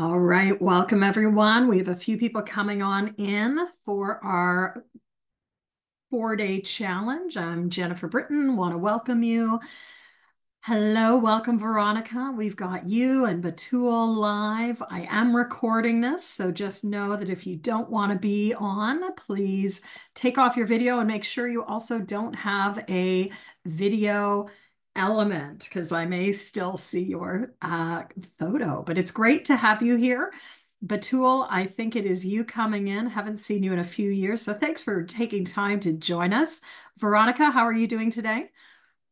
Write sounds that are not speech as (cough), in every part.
All right, welcome everyone. We have a few people coming on in for our four-day challenge. I'm Jennifer Britton, want to welcome you. Hello, welcome Veronica. We've got you and Batul live. I am recording this, so just know that if you don't want to be on, please take off your video and make sure you also don't have a video element because I may still see your uh, photo, but it's great to have you here. Batul, I think it is you coming in. Haven't seen you in a few years, so thanks for taking time to join us. Veronica, how are you doing today?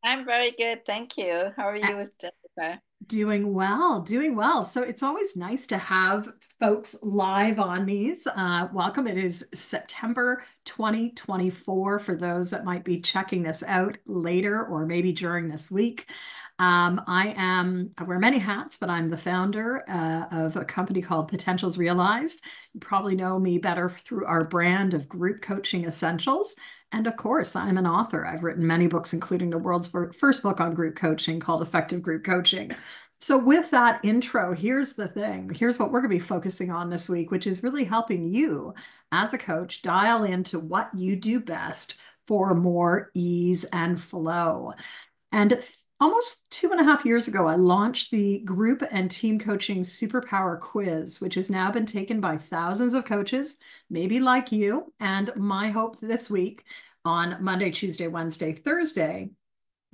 I'm very good, thank you. How are you, Jessica? Doing well, doing well. So it's always nice to have folks live on these. Uh, welcome. It is September 2024 for those that might be checking this out later or maybe during this week. Um, I am, I wear many hats, but I'm the founder uh, of a company called Potentials Realized. You probably know me better through our brand of Group Coaching Essentials. And of course, I'm an author. I've written many books, including the world's first book on group coaching called Effective Group Coaching. So, with that intro, here's the thing. Here's what we're going to be focusing on this week, which is really helping you as a coach dial into what you do best for more ease and flow. And almost two and a half years ago, I launched the group and team coaching superpower quiz, which has now been taken by thousands of coaches, maybe like you. And my hope this week on Monday, Tuesday, Wednesday, Thursday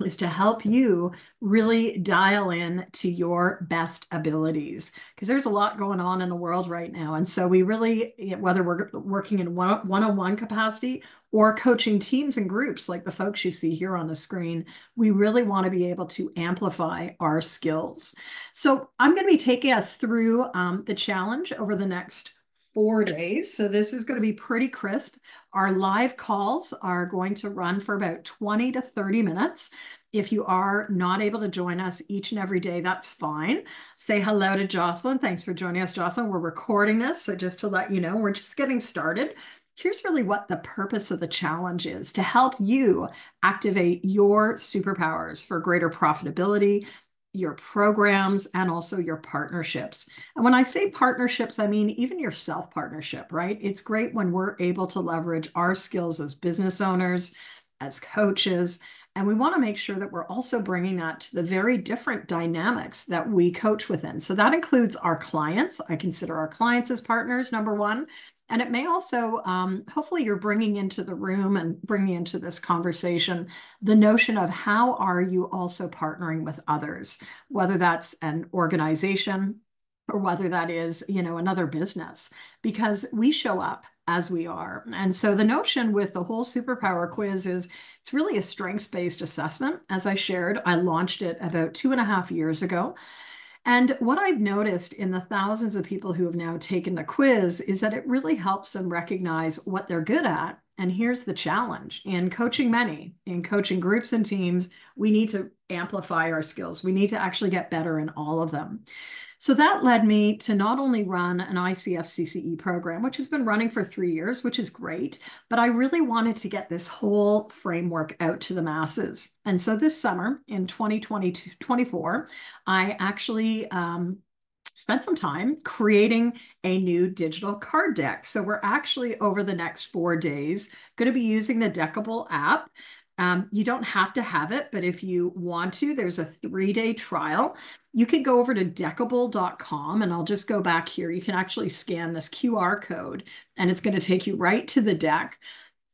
is to help you really dial in to your best abilities because there's a lot going on in the world right now. And so we really whether we're working in one-on-one capacity or coaching teams and groups like the folks you see here on the screen we really want to be able to amplify our skills. So i'm going to be taking us through um, the challenge over the next four days. So this is going to be pretty crisp. Our live calls are going to run for about 20 to 30 minutes. If you are not able to join us each and every day, that's fine. Say hello to Jocelyn. Thanks for joining us, Jocelyn. We're recording this. So just to let you know, we're just getting started. Here's really what the purpose of the challenge is to help you activate your superpowers for greater profitability, your programs and also your partnerships. And when I say partnerships, I mean even your self partnership, right? It's great when we're able to leverage our skills as business owners, as coaches, and we want to make sure that we're also bringing that to the very different dynamics that we coach within. So that includes our clients. I consider our clients as partners, number one. And it may also, um, hopefully, you're bringing into the room and bringing into this conversation the notion of how are you also partnering with others, whether that's an organization or whether that is, you know, another business, because we show up as we are. And so the notion with the whole superpower quiz is it's really a strengths based assessment. As I shared, I launched it about two and a half years ago. And what I've noticed in the thousands of people who have now taken the quiz is that it really helps them recognize what they're good at. And here's the challenge in coaching many, in coaching groups and teams, we need to amplify our skills. We need to actually get better in all of them. So that led me to not only run an ICF CCE program, which has been running for three years, which is great, but I really wanted to get this whole framework out to the masses. And so this summer in 2024, I actually um, spent some time creating a new digital card deck. So we're actually over the next four days going to be using the Deckible app. Um, you don't have to have it, but if you want to, there's a three day trial. You can go over to deckible.com and I'll just go back here. You can actually scan this QR code and it's going to take you right to the deck.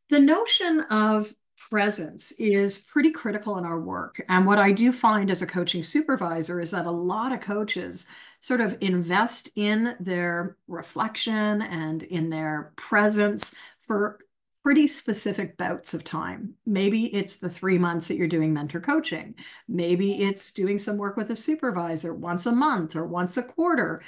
The notion of presence is pretty critical in our work. And what I do find as a coaching supervisor is that a lot of coaches sort of invest in their reflection and in their presence for pretty specific bouts of time. Maybe it's the three months that you're doing mentor coaching. Maybe it's doing some work with a supervisor once a month or once a quarter.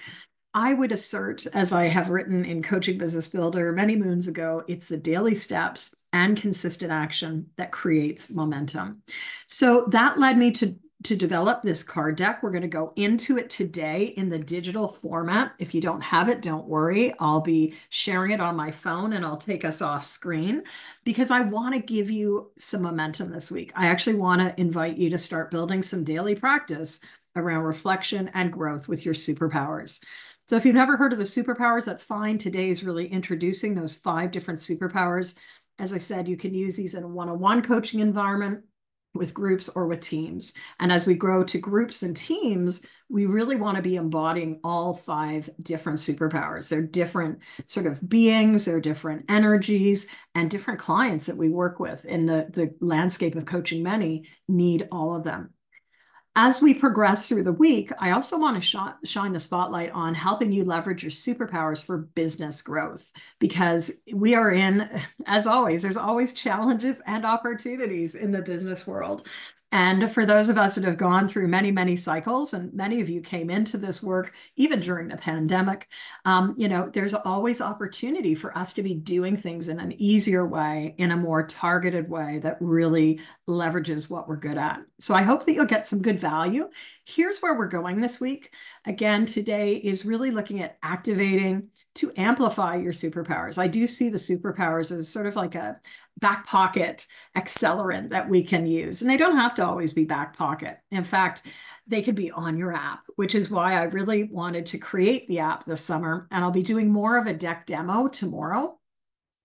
I would assert, as I have written in Coaching Business Builder many moons ago, it's the daily steps and consistent action that creates momentum. So that led me to to develop this card deck. We're going to go into it today in the digital format. If you don't have it, don't worry. I'll be sharing it on my phone and I'll take us off screen because I want to give you some momentum this week. I actually want to invite you to start building some daily practice around reflection and growth with your superpowers. So if you've never heard of the superpowers, that's fine. Today is really introducing those five different superpowers. As I said, you can use these in a one-on-one coaching environment with groups or with teams. And as we grow to groups and teams, we really want to be embodying all five different superpowers. They're different sort of beings, they're different energies, and different clients that we work with in the, the landscape of coaching many need all of them as we progress through the week, I also want to sh- shine the spotlight on helping you leverage your superpowers for business growth because we are in, as always, there's always challenges and opportunities in the business world. And for those of us that have gone through many, many cycles, and many of you came into this work even during the pandemic, um, you know, there's always opportunity for us to be doing things in an easier way, in a more targeted way that really leverages what we're good at. So I hope that you'll get some good value. Here's where we're going this week. Again, today is really looking at activating to amplify your superpowers. I do see the superpowers as sort of like a, back pocket accelerant that we can use. And they don't have to always be back pocket. In fact, they could be on your app, which is why I really wanted to create the app this summer. And I'll be doing more of a deck demo tomorrow.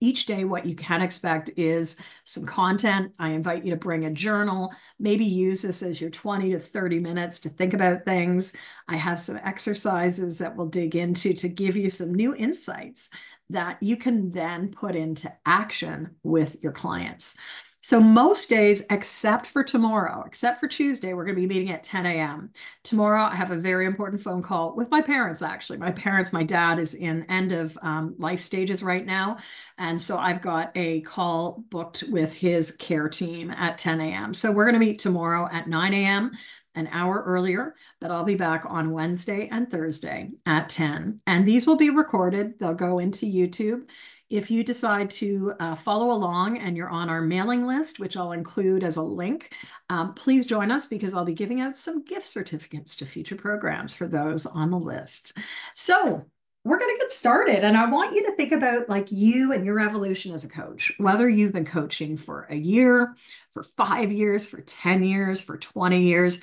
Each day, what you can expect is some content. I invite you to bring a journal, maybe use this as your 20 to 30 minutes to think about things. I have some exercises that we'll dig into to give you some new insights that you can then put into action with your clients. So most days, except for tomorrow, except for Tuesday, we're going to be meeting at 10 a.m. Tomorrow, I have a very important phone call with my parents, actually. My parents, my dad is in end of um, life stages right now. And so I've got a call booked with his care team at 10 a.m. So we're going to meet tomorrow at 9 a.m an hour earlier, but I'll be back on Wednesday and Thursday at 10. And these will be recorded, they'll go into YouTube. If you decide to uh, follow along and you're on our mailing list, which I'll include as a link, um, please join us because I'll be giving out some gift certificates to future programs for those on the list. So we're going to get started. And I want you to think about like you and your evolution as a coach, whether you've been coaching for a year, for five years, for 10 years, for 20 years,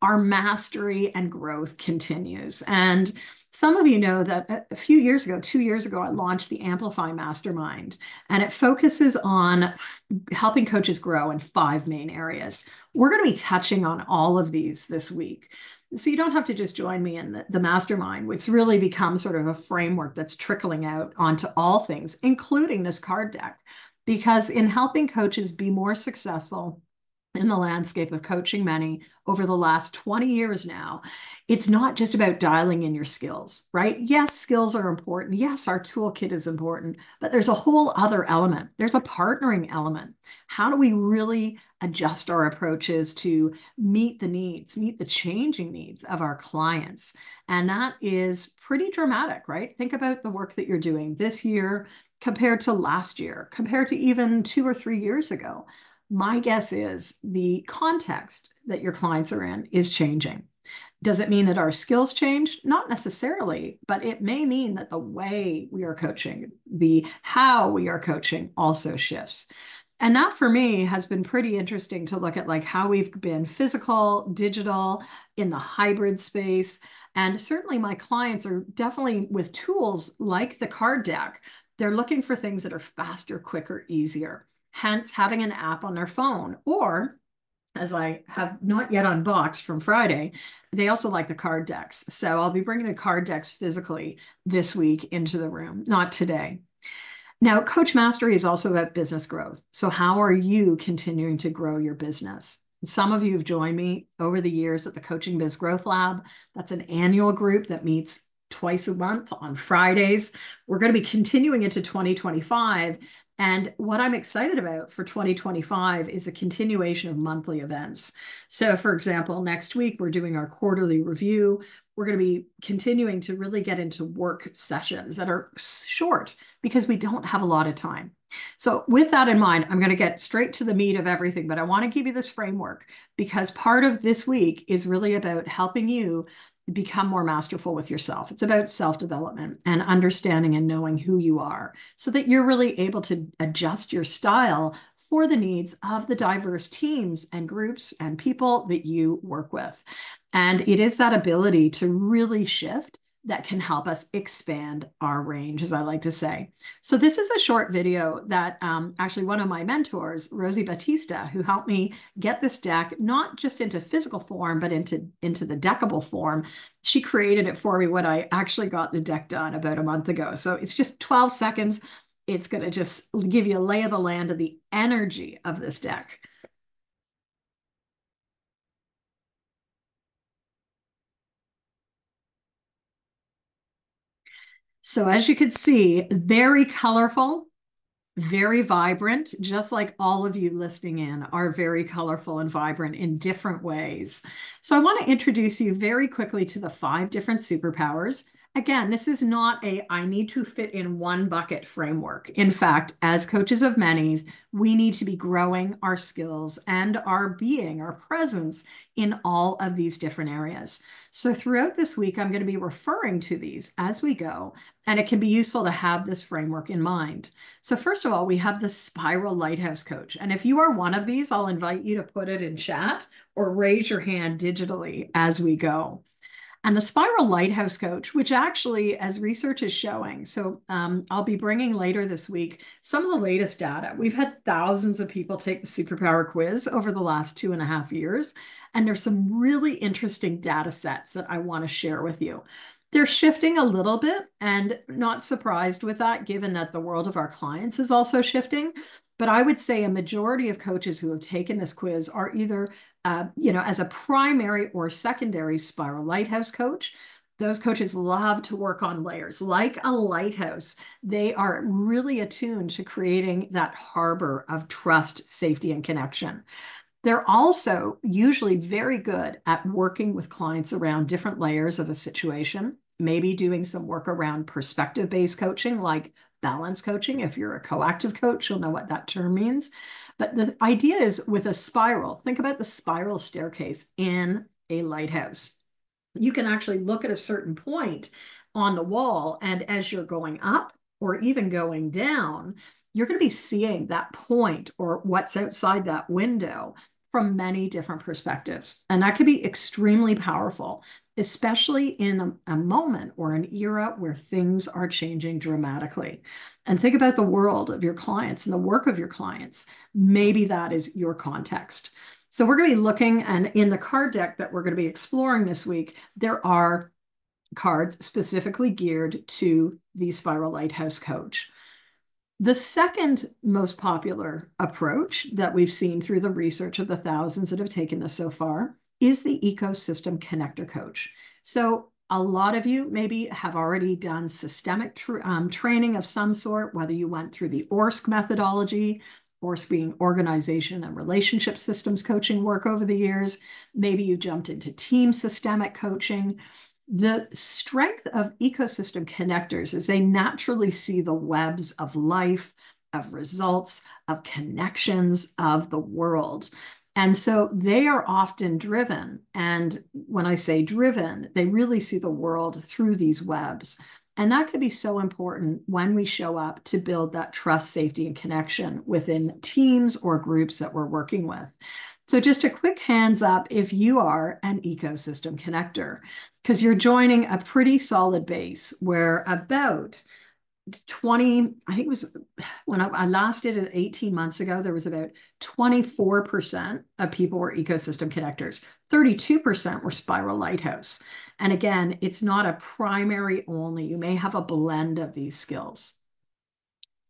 our mastery and growth continues. And some of you know that a few years ago, two years ago, I launched the Amplify Mastermind, and it focuses on helping coaches grow in five main areas. We're going to be touching on all of these this week. So you don't have to just join me in the, the mastermind, which really become sort of a framework that's trickling out onto all things, including this card deck. Because in helping coaches be more successful in the landscape of coaching many over the last 20 years now, it's not just about dialing in your skills, right? Yes, skills are important. Yes, our toolkit is important, but there's a whole other element. There's a partnering element. How do we really adjust our approaches to meet the needs, meet the changing needs of our clients? And that is pretty dramatic, right? Think about the work that you're doing this year compared to last year, compared to even two or three years ago my guess is the context that your clients are in is changing. Does it mean that our skills change? Not necessarily, but it may mean that the way we are coaching, the how we are coaching also shifts. And that for me has been pretty interesting to look at like how we've been physical, digital, in the hybrid space. And certainly my clients are definitely with tools like the card deck, they're looking for things that are faster, quicker, easier hence having an app on their phone. Or, as I have not yet unboxed from Friday, they also like the card decks. So I'll be bringing the card decks physically this week into the room, not today. Now, Coach Mastery is also about business growth. So, how are you continuing to grow your business? Some of you have joined me over the years at the Coaching Biz Growth Lab. That's an annual group that meets twice a month on Fridays. We're going to be continuing into 2025 and what I'm excited about for 2025 is a continuation of monthly events. So, for example, next week we're doing our quarterly review. We're going to be continuing to really get into work sessions that are short because we don't have a lot of time. So, with that in mind, I'm going to get straight to the meat of everything, but I want to give you this framework because part of this week is really about helping you become more masterful with yourself. It's about self development and understanding and knowing who you are so that you're really able to adjust your style for the needs of the diverse teams and groups and people that you work with. And it is that ability to really shift that can help us expand our range, as I like to say. So this is a short video that um, actually one of my mentors, Rosie Batista, who helped me get this deck, not just into physical form, but into, into the deckible form. She created it for me when I actually got the deck done about a month ago. So it's just 12 seconds. It's going to just give you a lay of the land of the energy of this deck. So as you can see, very colorful, very vibrant, just like all of you listening in are very colorful and vibrant in different ways. So I want to introduce you very quickly to the five different superpowers Again, this is not a I need to fit in one bucket framework. In fact, as coaches of many, we need to be growing our skills and our being, our presence in all of these different areas. So throughout this week, I'm going to be referring to these as we go, and it can be useful to have this framework in mind. So first of all, we have the Spiral Lighthouse Coach. And if you are one of these, I'll invite you to put it in chat or raise your hand digitally as we go and the spiral lighthouse coach which actually as research is showing so um, i'll be bringing later this week some of the latest data. We've had thousands of people take the superpower quiz over the last two and a half years and there's some really interesting data sets that i want to share with you. They're shifting a little bit and not surprised with that given that the world of our clients is also shifting but I would say a majority of coaches who have taken this quiz are either, uh, you know, as a primary or secondary spiral lighthouse coach. Those coaches love to work on layers. Like a lighthouse, they are really attuned to creating that harbor of trust, safety, and connection. They're also usually very good at working with clients around different layers of a situation, maybe doing some work around perspective based coaching, like balance coaching. If you're a coactive coach, you'll know what that term means. But the idea is with a spiral, think about the spiral staircase in a lighthouse. You can actually look at a certain point on the wall, and as you're going up or even going down, you're going to be seeing that point or what's outside that window from many different perspectives. And that could be extremely powerful especially in a, a, moment or an era where things are changing dramatically. And think about the world of your clients and the work of your clients. Maybe that is your context. So we're going to be looking, and in the card deck that we're going to be exploring this week, there are cards specifically geared to the Spiral Lighthouse Coach. The second most popular approach that we've seen through the research of the thousands that have taken this so far is the ecosystem connector coach. So a lot of you maybe have already done systemic tr um, training of some sort, whether you went through the ORSC methodology, ORSC being organization and relationship systems coaching work over the years. Maybe you jumped into team systemic coaching. The strength of ecosystem connectors is they naturally see the webs of life, of results, of connections, of the world. And so they are often driven. And when I say driven, they really see the world through these webs. And that could be so important when we show up to build that trust, safety, and connection within teams or groups that we're working with. So, just a quick hands up if you are an ecosystem connector, because you're joining a pretty solid base where about 20, I think it was when I, I, last did it 18 months ago, there was about 24% of people were ecosystem connectors, 32% were spiral lighthouse. And again, it's not a primary only, you may have a blend of these skills.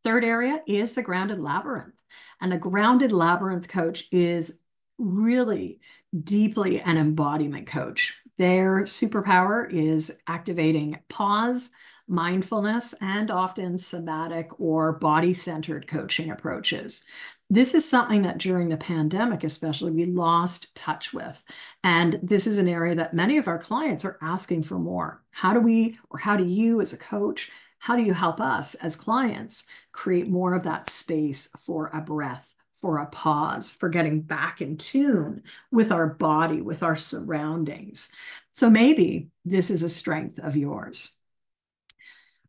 Third area is the grounded labyrinth. And the grounded labyrinth coach is really deeply an embodiment coach. Their superpower is activating pause, mindfulness, and often somatic or body centered coaching approaches. This is something that during the pandemic, especially, we lost touch with. And this is an area that many of our clients are asking for more. How do we, or how do you as a coach, how do you help us as clients create more of that space for a breath, for a pause, for getting back in tune with our body, with our surroundings? So maybe this is a strength of yours.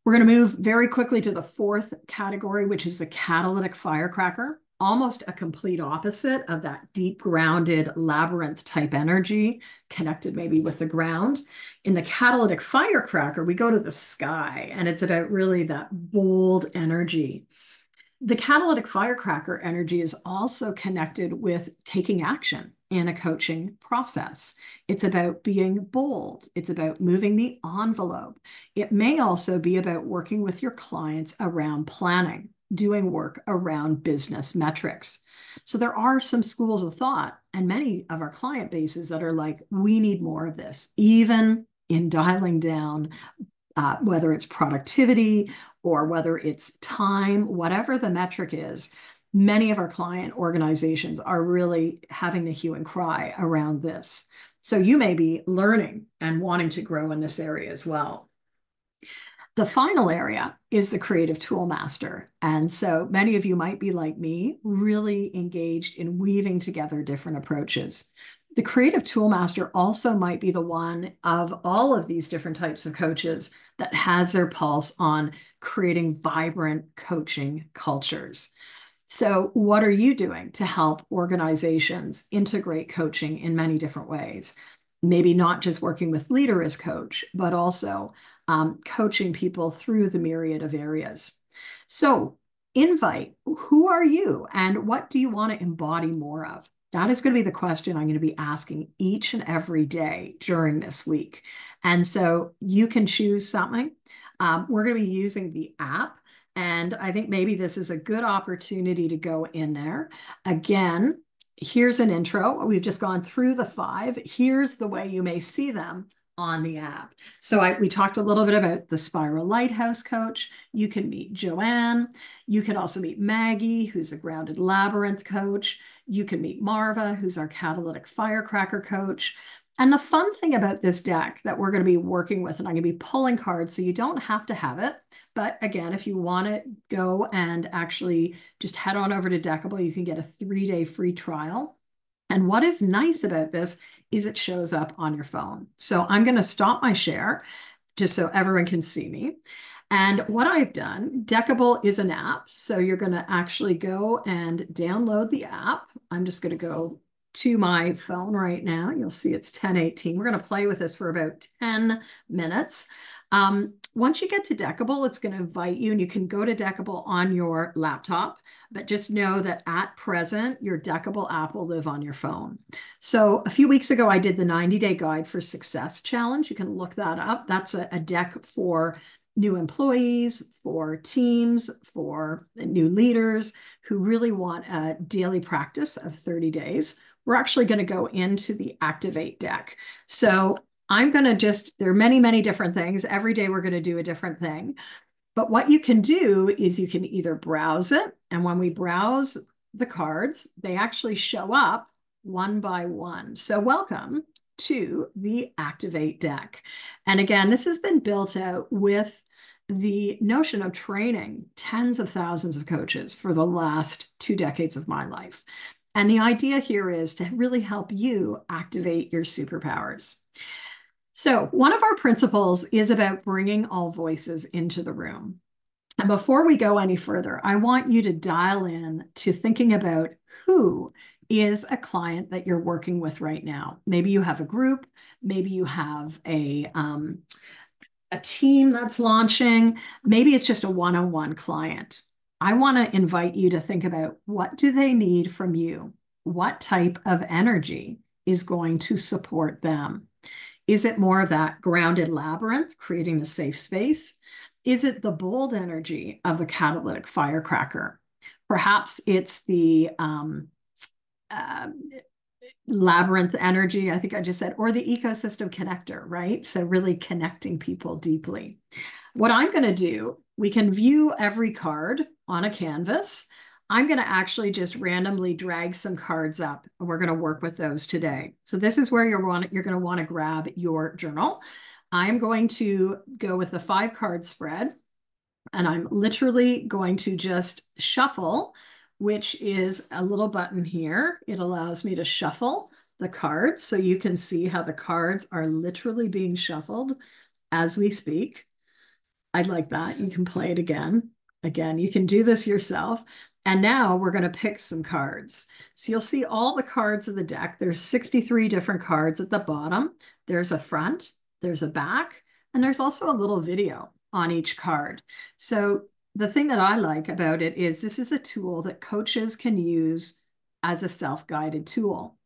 We're going to move very quickly to the fourth category, which is the catalytic firecracker. almost a complete opposite of that deep grounded labyrinth type energy connected maybe with the ground. In the catalytic firecracker, we go to the sky and it's about really that bold energy. The catalytic firecracker energy is also connected with taking action in a coaching process. It's about being bold. It's about moving the envelope. It may also be about working with your clients around planning doing work around business metrics. So there are some schools of thought and many of our client bases that are like, we need more of this, even in dialing down, uh, whether it's productivity or whether it's time, whatever the metric is. Many of our client organizations are really having the hue and cry around this. So you may be learning and wanting to grow in this area as well. The final area is the creative tool master. And so many of you might be like me, really engaged in weaving together different approaches. The creative tool master also might be the one of all of these different types of coaches that has their pulse on creating vibrant coaching cultures. So, what are you doing to help organizations integrate coaching in many different ways? Maybe not just working with leader as coach, but also um, coaching people through the myriad of areas. So, invite who are you and what do you want to embody more of? That is going to be the question I'm going to be asking each and every day during this week. And so you can choose something. Um, we're going to be using the app. And I think maybe this is a good opportunity to go in there. Again, here's an intro. We've just gone through the five. Here's the way you may see them on the app. So I, we talked a little bit about the Spiral Lighthouse coach. You can meet Joanne. You can also meet Maggie, who's a grounded labyrinth coach. You can meet Marva, who's our catalytic firecracker coach. And the fun thing about this deck that we're going to be working with, and I'm going to be pulling cards, so you don't have to have it. But again, if you want to go and actually just head on over to Deckible, you can get a three day free trial. And what is nice about this is it shows up on your phone. So I'm going to stop my share just so everyone can see me. And what I've done, Deckible is an app. So you're going to actually go and download the app. I'm just going to go to my phone right now. You'll see it's 1018. We're going to play with this for about 10 minutes. Um, once you get to Deckible, it's going to invite you and you can go to Deckible on your laptop, but just know that at present, your Deckible app will live on your phone. So a few weeks ago, I did the 90 day guide for success challenge. You can look that up. That's a, a deck for new employees, for teams, for new leaders who really want a daily practice of 30 days. We're actually going to go into the Activate deck. So I'm going to just, there are many, many different things. Every day we're going to do a different thing. But what you can do is you can either browse it. And when we browse the cards, they actually show up one by one. So welcome to the Activate deck. And again, this has been built out with the notion of training tens of thousands of coaches for the last two decades of my life. And the idea here is to really help you activate your superpowers. So, one of our principles is about bringing all voices into the room. And before we go any further, I want you to dial in to thinking about who is a client that you're working with right now. Maybe you have a group, maybe you have a um, a team that's launching, maybe it's just a one-on-one client. I want to invite you to think about what do they need from you? What type of energy is going to support them? Is it more of that grounded labyrinth, creating a safe space? Is it the bold energy of the catalytic firecracker? Perhaps it's the um, uh, labyrinth energy, I think I just said, or the ecosystem connector, right? So, really connecting people deeply. What I'm going to do, we can view every card on a canvas. I'm going to actually just randomly drag some cards up and we're going to work with those today. So this is where you're, want, you're going to want to grab your journal. I'm going to go with the five card spread and I'm literally going to just shuffle, which is a little button here. It allows me to shuffle the cards so you can see how the cards are literally being shuffled as we speak. I'd like that. You can play it again. Again, you can do this yourself. And now we're going to pick some cards. So you'll see all the cards of the deck. There's 63 different cards at the bottom. There's a front, there's a back, and there's also a little video on each card. So the thing that I like about it is this is a tool that coaches can use as a self-guided tool.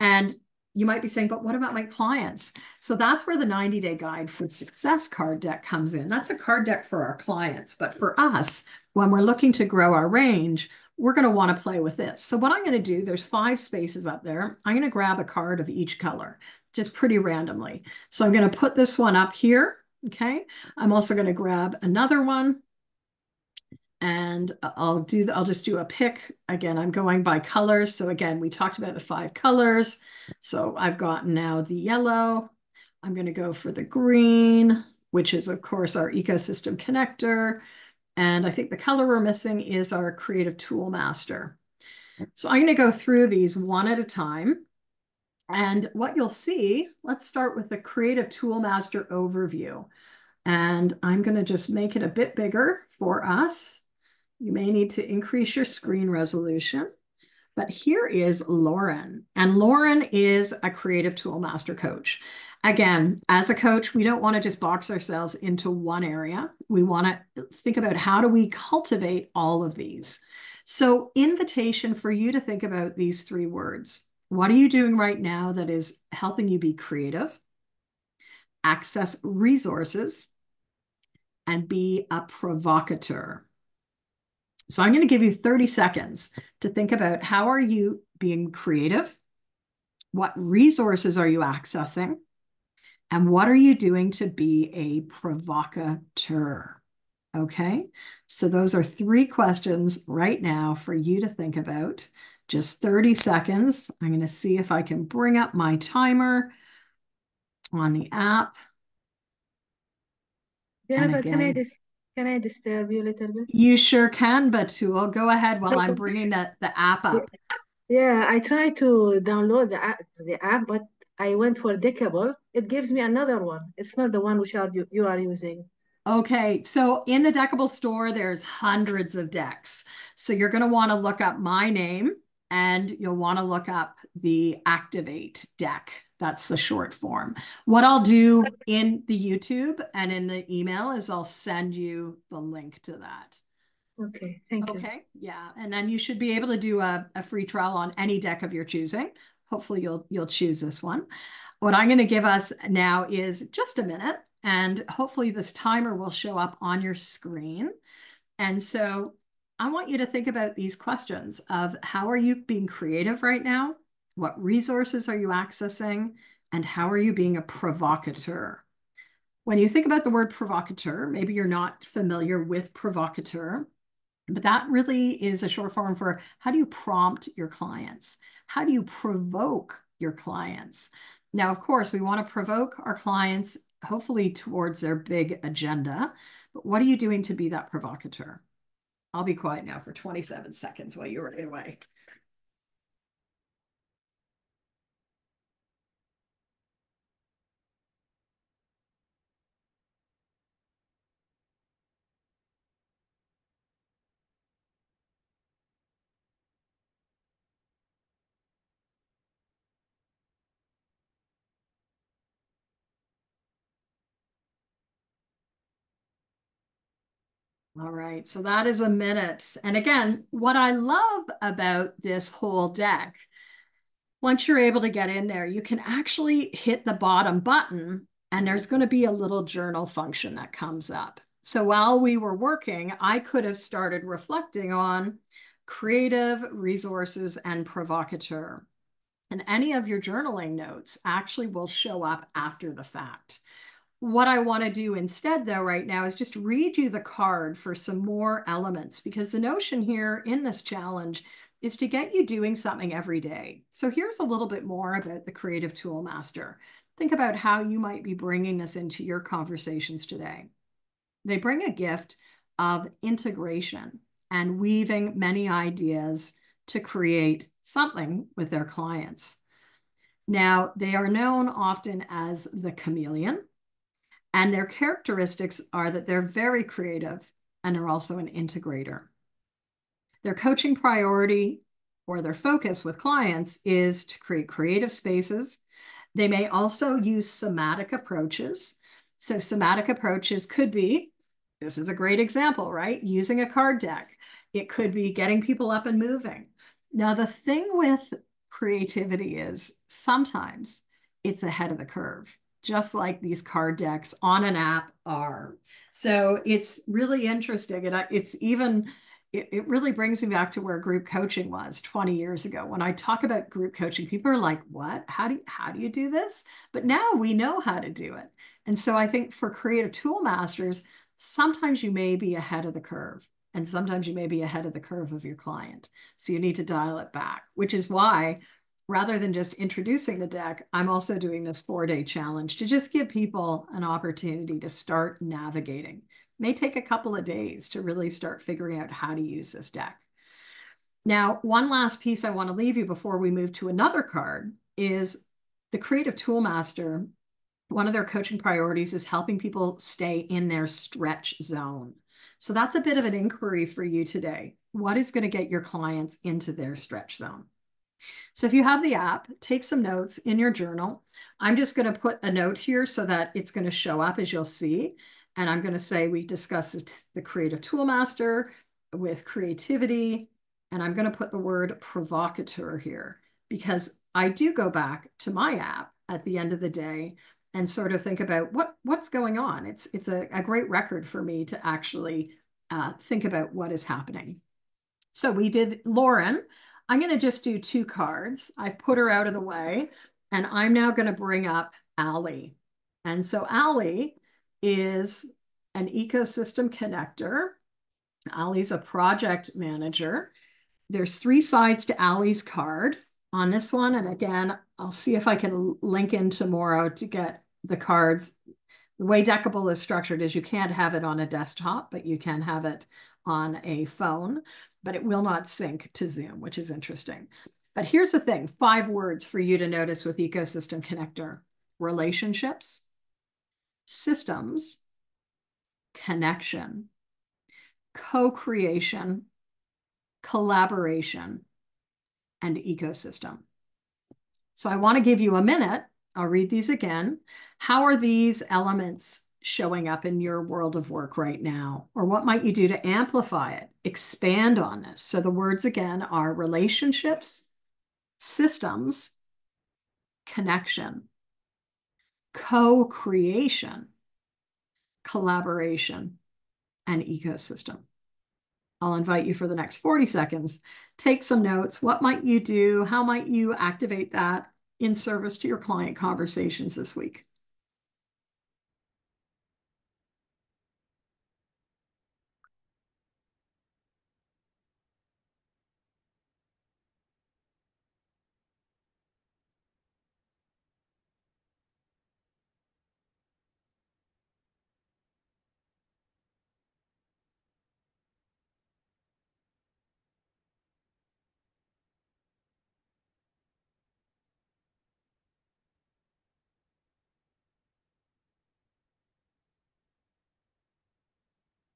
And you might be saying, but what about my clients? So that's where the 90 day guide for success card deck comes in. That's a card deck for our clients. But for us, when we're looking to grow our range, we're going to want to play with this. So what I'm going to do, there's five spaces up there. I'm going to grab a card of each color, just pretty randomly. So I'm going to put this one up here. Okay. I'm also going to grab another one and I'll do I'll just do a pick. Again I'm going by colors. So again we talked about the five colors. So I've got now the yellow. I'm going to go for the green which is of course our ecosystem connector. And I think the color we're missing is our creative tool master. So I'm going to go through these one at a time. And what you'll see let's start with the creative tool master overview. And I'm going to just make it a bit bigger for us you may need to increase your screen resolution. But here is Lauren, and Lauren is a creative tool master coach. Again, as a coach, we don't want to just box ourselves into one area. We want to think about how do we cultivate all of these. So, invitation for you to think about these three words. What are you doing right now that is helping you be creative, access resources, and be a provocateur? So I'm going to give you 30 seconds to think about how are you being creative? What resources are you accessing? And what are you doing to be a provocateur? Okay, so those are three questions right now for you to think about. Just 30 seconds. I'm going to see if I can bring up my timer on the app. But again, can I just can I disturb you a little bit? You sure can, Batul. Go ahead while I'm (laughs) bringing the, the app up. Yeah, I tried to download the app, the app, but I went for Deckible. It gives me another one. It's not the one which are you, you are using. Okay, so in the Deckible store, there's hundreds of decks. So you're going to want to look up my name and you'll want to look up the Activate deck. That's the short form. What I'll do in the YouTube and in the email is I'll send you the link to that. Okay, thank you. Okay, yeah. And then you should be able to do a, a free trial on any deck of your choosing. Hopefully you'll you'll choose this one. What I'm going to give us now is just a minute, and hopefully this timer will show up on your screen. And so I want you to think about these questions of how are you being creative right now? What resources are you accessing? And how are you being a provocateur? When you think about the word provocateur, maybe you're not familiar with provocateur, but that really is a short form for how do you prompt your clients? How do you provoke your clients? Now, of course, we want to provoke our clients, hopefully towards their big agenda. But what are you doing to be that provocateur? I'll be quiet now for 27 seconds while you're away. All right, so that is a minute. And again, what I love about this whole deck, once you're able to get in there, you can actually hit the bottom button and there's going to be a little journal function that comes up. So while we were working, I could have started reflecting on creative resources and provocateur. And any of your journaling notes actually will show up after the fact. What I want to do instead, though, right now is just read you the card for some more elements because the notion here in this challenge is to get you doing something every day. So here's a little bit more about the Creative Tool Master. Think about how you might be bringing this into your conversations today. They bring a gift of integration and weaving many ideas to create something with their clients. Now, they are known often as the chameleon and their characteristics are that they're very creative and they're also an integrator. Their coaching priority or their focus with clients is to create creative spaces. They may also use somatic approaches. So, somatic approaches could be this is a great example, right? Using a card deck. It could be getting people up and moving. Now, the thing with creativity is sometimes it's ahead of the curve, just like these card decks on an app are. So it's really interesting. And it's even, it, it really brings me back to where group coaching was 20 years ago. When I talk about group coaching, people are like, what? How do you, how do you do this? But now we know how to do it. And so I think for creative tool masters, sometimes you may be ahead of the curve and sometimes you may be ahead of the curve of your client. So you need to dial it back, which is why rather than just introducing the deck, I'm also doing this four day challenge to just give people an opportunity to start navigating. It may take a couple of days to really start figuring out how to use this deck. Now, one last piece I want to leave you before we move to another card is the Creative Toolmaster. One of their coaching priorities is helping people stay in their stretch zone. So that's a bit of an inquiry for you today. What is going to get your clients into their stretch zone? So if you have the app, take some notes in your journal. I'm just going to put a note here so that it's going to show up as you'll see. And I'm going to say we discussed the Creative Toolmaster with creativity. And I'm going to put the word provocateur here because I do go back to my app at the end of the day and sort of think about what what's going on. It's it's a, a great record for me to actually uh, think about what is happening. So we did Lauren. I'm going to just do two cards. I've put her out of the way, and I'm now going to bring up Allie. And so Allie is an ecosystem connector. Allie's a project manager. There's three sides to Allie's card on this one. And again, I'll see if I can link in tomorrow to get the cards. The way Deckible is structured is you can't have it on a desktop, but you can have it on a phone but it will not sync to Zoom, which is interesting. But here's the thing, five words for you to notice with Ecosystem Connector. Relationships, systems, connection, co-creation, collaboration, and ecosystem. So I want to give you a minute. I'll read these again. How are these elements showing up in your world of work right now? Or what might you do to amplify it, expand on this? So the words again are relationships, systems, connection, co creation, collaboration, and ecosystem. I'll invite you for the next 40 seconds. Take some notes. What might you do? How might you activate that in service to your client conversations this week?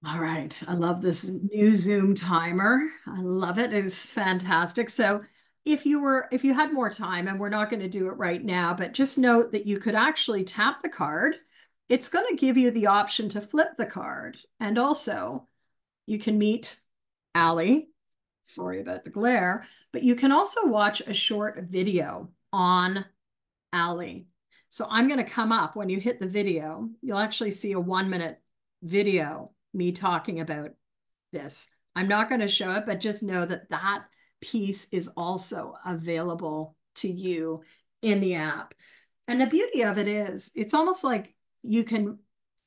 All right. I love this new Zoom timer. I love it. It's fantastic. So if you were, if you had more time, and we're not going to do it right now, but just note that you could actually tap the card. It's going to give you the option to flip the card. And also you can meet Allie. Sorry about the glare, but you can also watch a short video on Allie. So I'm going to come up when you hit the video, you'll actually see a one minute video me talking about this. I'm not going to show it, but just know that that piece is also available to you in the app. And the beauty of it is, it's almost like you can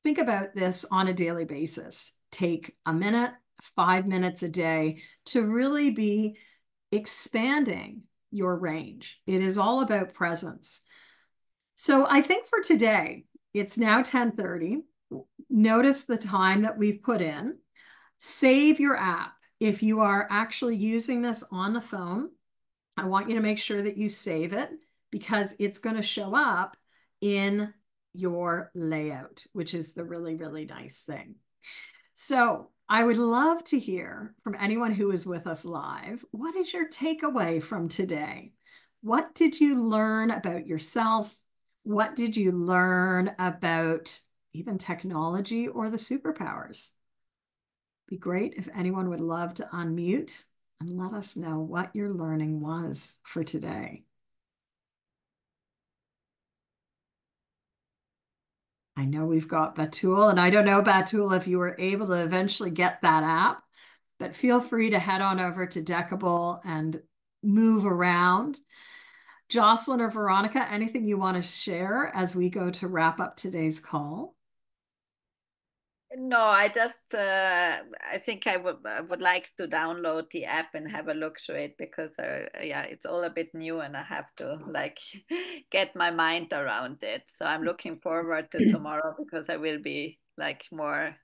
think about this on a daily basis. Take a minute, five minutes a day to really be expanding your range. It is all about presence. So I think for today, it's now 1030 notice the time that we've put in. Save your app. If you are actually using this on the phone, I want you to make sure that you save it because it's going to show up in your layout, which is the really, really nice thing. So I would love to hear from anyone who is with us live. What is your takeaway from today? What did you learn about yourself? What did you learn about even technology or the superpowers? Be great if anyone would love to unmute and let us know what your learning was for today. I know we've got Batul, and I don't know, Batul, if you were able to eventually get that app, but feel free to head on over to Deckible and move around. Jocelyn or Veronica, anything you want to share as we go to wrap up today's call? No, I just uh, I think I would I would like to download the app and have a look through it because uh, yeah, it's all a bit new and I have to like (laughs) get my mind around it. So I'm looking forward to (clears throat) tomorrow because I will be like more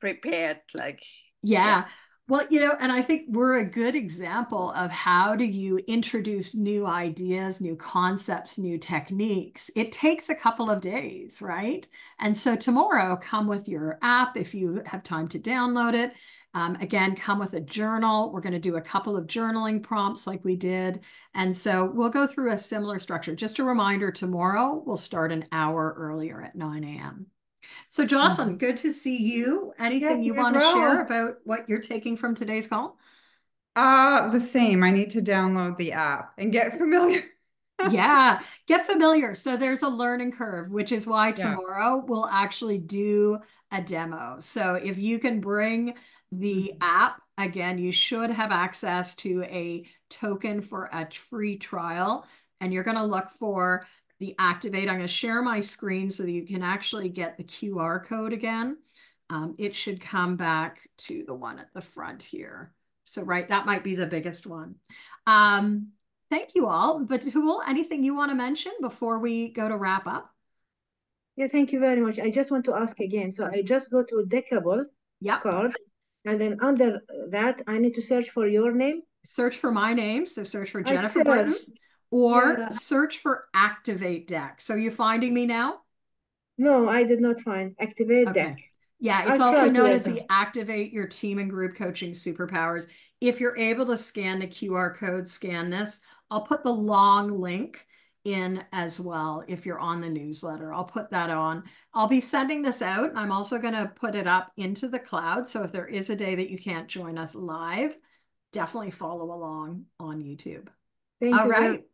prepared. Like yeah. yeah. Well, you know, and I think we're a good example of how do you introduce new ideas, new concepts, new techniques. It takes a couple of days, right? And so tomorrow, come with your app if you have time to download it. Um, again, come with a journal. We're going to do a couple of journaling prompts like we did. And so we'll go through a similar structure. Just a reminder tomorrow, we'll start an hour earlier at 9 a.m. So, Jocelyn, mm-hmm. good to see you. Anything yes, you want to well. share about what you're taking from today's call? Uh, the same. I need to download the app and get (laughs) familiar. yeah, get familiar. So there's a learning curve, which is why tomorrow yeah. we'll actually do a demo. So if you can bring the mm-hmm. app, again, you should have access to a token for a free trial. And you're going to look for the activate. I'm going to share my screen so that you can actually get the QR code again. Um, it should come back to the one at the front here. So, right, that might be the biggest one. Um, thank you all. But Batul, anything you want to mention before we go to wrap up? Yeah, thank you very much. I just want to ask again. So I just go to Deckible yep. cards, and then under that, I need to search for your name. Search for my name. So search for Jennifer Britton or yeah. search for activate deck. So you finding me now? No, I did not find activate okay. deck. Yeah, it's I'll also known as the activate your team and group coaching superpowers. If you're able to scan the QR code, scan this. I'll put the long link in as well if you're on the newsletter. I'll put that on. I'll be sending this out. I'm also going to put it up into the cloud. So if there is a day that you can't join us live, definitely follow along on YouTube. Thank all you. Right.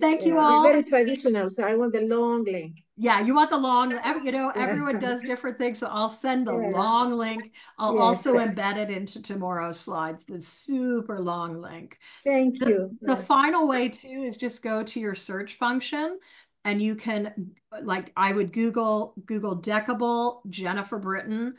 Thank you all. very traditional, so I want the long link. Yeah, you want the long, you know, everyone does different things. So I'll send the yeah. long link. I'll yes. also embed it into tomorrow's slides, the super long link. Thank the, you. The final way too is just go to your search function and you can like I would Google Google Deckible Jennifer Britton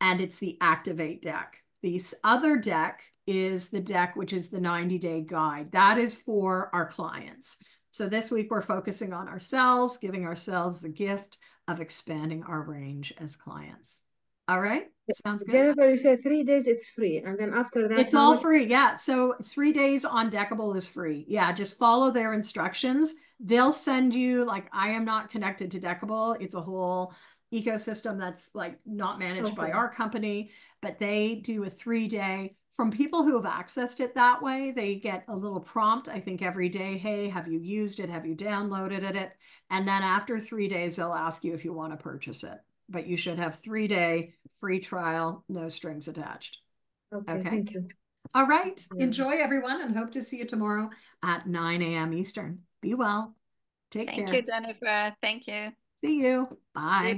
and it's the Activate deck. This other deck is the deck, which is the 90 day guide. That is for our clients. So this week we're focusing on ourselves, giving ourselves the gift of expanding our range as clients. All right. Sounds good. Jennifer, you said three days it's free. And then after that, it's all much- free. Yeah. So three days on Deckible is free. Yeah. Just follow their instructions. They'll send you, like, I am not connected to Deckible. It's a whole ecosystem that's like not managed okay. by our company, but they do a three day from people who have accessed it that way, they get a little prompt, I think, every day. Hey, have you used it? Have you downloaded it? And then after three days, they'll ask you if you want to purchase it. But you should have three day free trial, no strings attached. Okay, okay. thank you. All right. Yeah. Enjoy, everyone, and hope to see you tomorrow at 9 a.m. Eastern. Be well. Take thank care. Thank you, Jennifer. Thank you. See you. Bye.